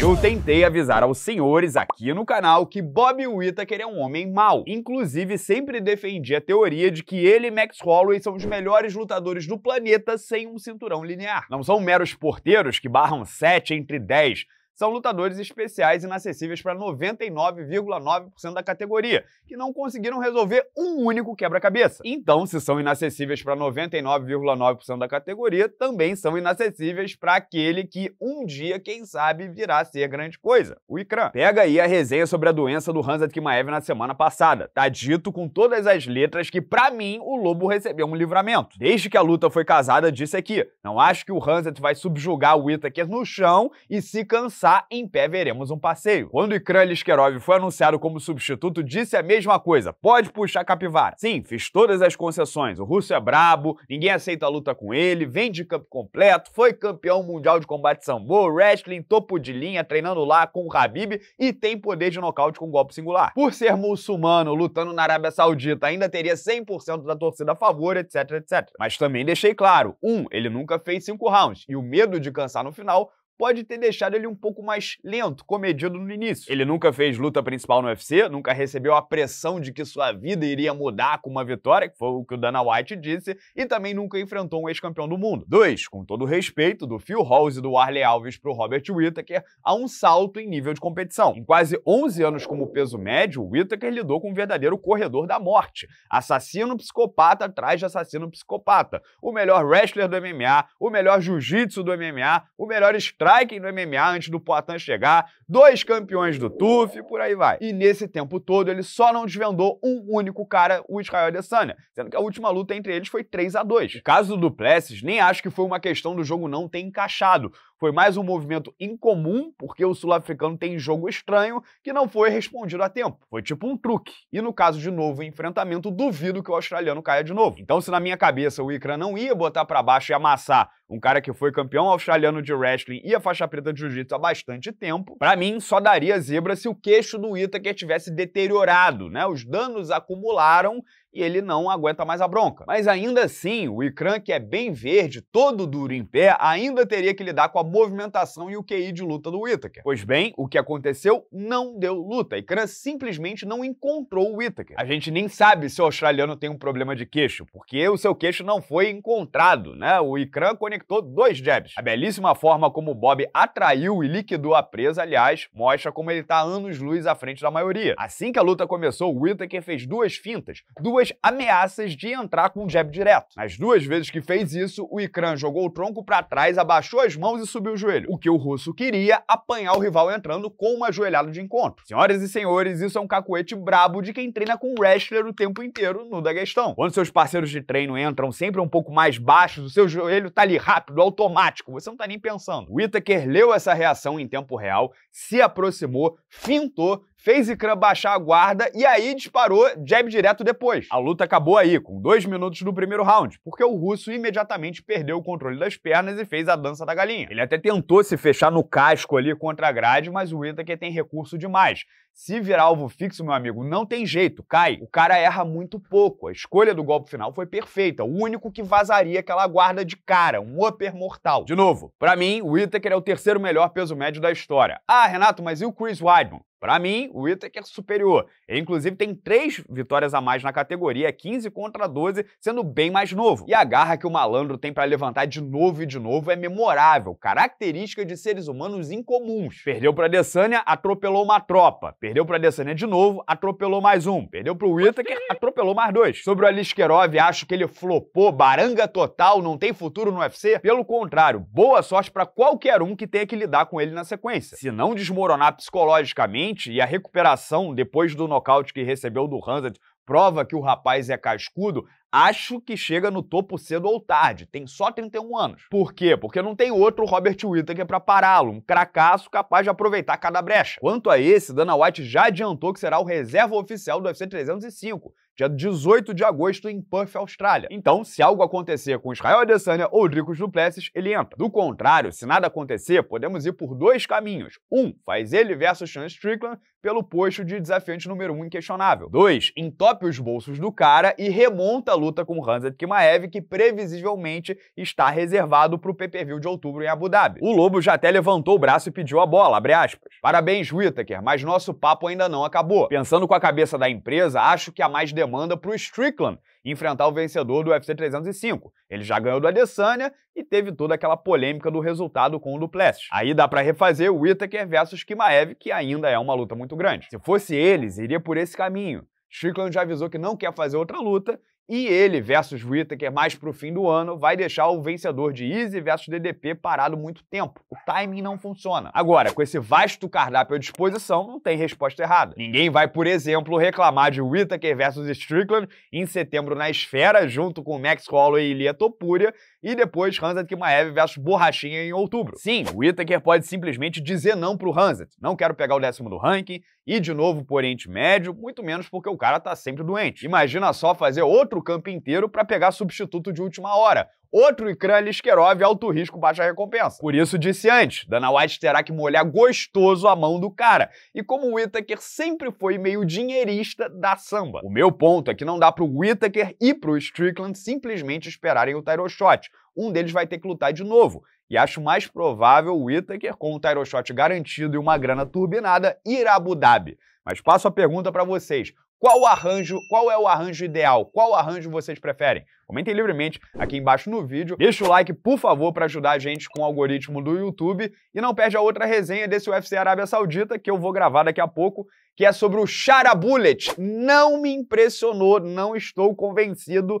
Eu tentei avisar aos senhores aqui no canal que Bob Whittaker é um homem mau. Inclusive, sempre defendi a teoria de que ele e Max Holloway são os melhores lutadores do planeta sem um cinturão linear. Não são meros porteiros que barram 7 entre 10, são lutadores especiais inacessíveis para 99,9% da categoria, que não conseguiram resolver um único quebra-cabeça. Então, se são inacessíveis para 99,9% da categoria, também são inacessíveis para aquele que um dia, quem sabe, virá a ser grande coisa, o Ikran. Pega aí a resenha sobre a doença do Hansa Kimaev na semana passada. Tá dito com todas as letras que, para mim, o Lobo recebeu um livramento. Desde que a luta foi casada, disse aqui, não acho que o Hanset vai subjugar o Whittaker no chão e se cansar em pé veremos um passeio. Quando Ikran Liskerov foi anunciado como substituto, disse a mesma coisa, pode puxar capivara. Sim, fiz todas as concessões, o russo é brabo, ninguém aceita a luta com ele, vem de campo completo, foi campeão mundial de combate sambo, wrestling, topo de linha, treinando lá com o Habib e tem poder de nocaute com golpe singular. Por ser muçulmano, lutando na Arábia Saudita, ainda teria 100% da torcida a favor, etc, etc. Mas também deixei claro, um, ele nunca fez cinco rounds, e o medo de cansar no final pode ter deixado ele um pouco mais lento, comedido no início. Ele nunca fez luta principal no UFC, nunca recebeu a pressão de que sua vida iria mudar com uma vitória, que foi o que o Dana White disse, e também nunca enfrentou um ex-campeão do mundo. Dois, com todo o respeito do Phil Halls e do Arley Alves pro Robert Whittaker, há um salto em nível de competição. Em quase 11 anos como peso médio, Whittaker lidou com um verdadeiro corredor da morte. Assassino psicopata atrás de assassino psicopata. O melhor wrestler do MMA, o melhor jiu-jitsu do MMA, o melhor strike striking no MMA antes do Poitin chegar, dois campeões do TUF, por aí vai. E nesse tempo todo ele só não desvendou um único cara, o Israel Adesanya, sendo que a última luta entre eles foi 3 a 2 O caso do Duplessis, nem acho que foi uma questão do jogo não ter encaixado, foi mais um movimento incomum, porque o sul-africano tem jogo estranho que não foi respondido a tempo. Foi tipo um truque. E no caso de novo enfrentamento, duvido que o australiano caia de novo. Então, se na minha cabeça o Ikran não ia botar para baixo e amassar um cara que foi campeão australiano de wrestling e a faixa preta de jiu-jitsu há bastante tempo, para mim só daria zebra se o queixo do Itaker tivesse deteriorado, né? Os danos acumularam e ele não aguenta mais a bronca. Mas ainda assim, o Ikran, que é bem verde, todo duro em pé, ainda teria que lidar com a movimentação e o QI de luta do Whittaker. Pois bem, o que aconteceu não deu luta. Ikran simplesmente não encontrou o Whittaker. A gente nem sabe se o australiano tem um problema de queixo, porque o seu queixo não foi encontrado, né? O Ikran conectou dois jabs. A belíssima forma como o Bob atraiu e liquidou a presa, aliás, mostra como ele tá anos-luz à frente da maioria. Assim que a luta começou, o Whittaker fez duas fintas, duas duas ameaças de entrar com um jab direto. Nas duas vezes que fez isso, o Ikran jogou o tronco para trás, abaixou as mãos e subiu o joelho. O que o russo queria, apanhar o rival entrando com uma joelhada de encontro. Senhoras e senhores, isso é um cacuete brabo de quem treina com wrestler o tempo inteiro no Daguestão. Quando seus parceiros de treino entram sempre um pouco mais baixos, o seu joelho tá ali rápido, automático, você não tá nem pensando. O Whittaker leu essa reação em tempo real, se aproximou, fintou, fez Ikran baixar a guarda e aí disparou jab direto depois. A luta acabou aí, com dois minutos do primeiro round, porque o russo imediatamente perdeu o controle das pernas e fez a dança da galinha. Ele até tentou se fechar no casco ali contra a grade, mas o Whittaker tem recurso demais. Se virar alvo fixo, meu amigo, não tem jeito, cai. O cara erra muito pouco. A escolha do golpe final foi perfeita. O único que vazaria aquela guarda de cara, um upper mortal. De novo, para mim, o Whittaker é o terceiro melhor peso médio da história. Ah, Renato, mas e o Chris Weidman? Para mim, o Whittaker é superior. Ele, inclusive, tem três vitórias a mais na categoria, 15 contra 12, sendo bem mais novo. E a garra que o malandro tem para levantar de novo e de novo é memorável, característica de seres humanos incomuns. Perdeu para Adesanya, atropelou uma tropa. Perdeu para Adesanya de novo, atropelou mais um. Perdeu para o Whittaker, atropelou mais dois. Sobre o Aliskerov, acho que ele flopou, baranga total, não tem futuro no UFC. Pelo contrário, boa sorte para qualquer um que tenha que lidar com ele na sequência. Se não desmoronar psicologicamente, e a recuperação depois do nocaute que recebeu do Hanset prova que o rapaz é cascudo, acho que chega no topo cedo ou tarde. Tem só 31 anos. Por quê? Porque não tem outro Robert Whittaker para pará-lo, um cracaço capaz de aproveitar cada brecha. Quanto a esse, Dana White já adiantou que será o reserva oficial do UFC 305, dia 18 de agosto em Perth, Austrália. Então, se algo acontecer com Israel Adesanya ou Dricos Duplessis, ele entra. Do contrário, se nada acontecer, podemos ir por dois caminhos. Um, faz ele versus Sean Strickland, pelo posto de desafiante número 1 um inquestionável. 2. Entope os bolsos do cara e remonta a luta com Hanzat Kimaev, que previsivelmente está reservado para o pay-per-view de outubro em Abu Dhabi. O Lobo já até levantou o braço e pediu a bola, abre aspas. Parabéns, Whittaker, mas nosso papo ainda não acabou. Pensando com a cabeça da empresa, acho que há mais demanda para o Strickland enfrentar o vencedor do UFC 305. Ele já ganhou do Adesanya e teve toda aquela polêmica do resultado com o Duplessis. Aí dá para refazer o Whittaker versus Kimaev, que ainda é uma luta muito grande. Se fosse eles, iria por esse caminho. Strickland já avisou que não quer fazer outra luta e ele versus Whittaker mais pro fim do ano vai deixar o vencedor de Easy versus DDP parado muito tempo. O timing não funciona. Agora, com esse vasto cardápio à disposição, não tem resposta errada. Ninguém vai, por exemplo, reclamar de Whittaker versus Strickland em setembro na Esfera, junto com Max Holloway e Lia Topuria, e depois Hanzat Kimaev versus Borrachinha em outubro. Sim, o Whittaker pode simplesmente dizer não pro Hanzat. Não quero pegar o décimo do ranking, e de novo pro Oriente Médio, muito menos porque o cara tá sempre doente. Imagina só fazer outro campo inteiro para pegar substituto de última hora. Outro Ikran Liskerov, alto risco, baixa recompensa. Por isso disse antes, Dana White terá que molhar gostoso a mão do cara. E como o Whittaker sempre foi meio dinheirista da samba. O meu ponto é que não dá pro Whittaker e pro Strickland simplesmente esperarem o Tyro Shot. Um deles vai ter que lutar de novo. E acho mais provável o Whittaker, com o Tyro Shot garantido e uma grana turbinada, ir a Abu Dhabi. Mas passo a pergunta para vocês. Qual arranjo, qual é o arranjo ideal? Qual arranjo vocês preferem? Comentem livremente aqui embaixo no vídeo. Deixa o like, por favor, para ajudar a gente com o algoritmo do YouTube. E não perde a outra resenha desse UFC Arábia Saudita que eu vou gravar daqui a pouco, que é sobre o Shara Bullet. Não me impressionou, não estou convencido.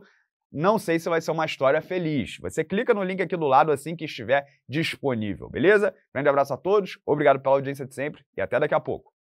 Não sei se vai ser uma história feliz. Você clica no link aqui do lado assim que estiver disponível, beleza? Grande abraço a todos, obrigado pela audiência de sempre e até daqui a pouco.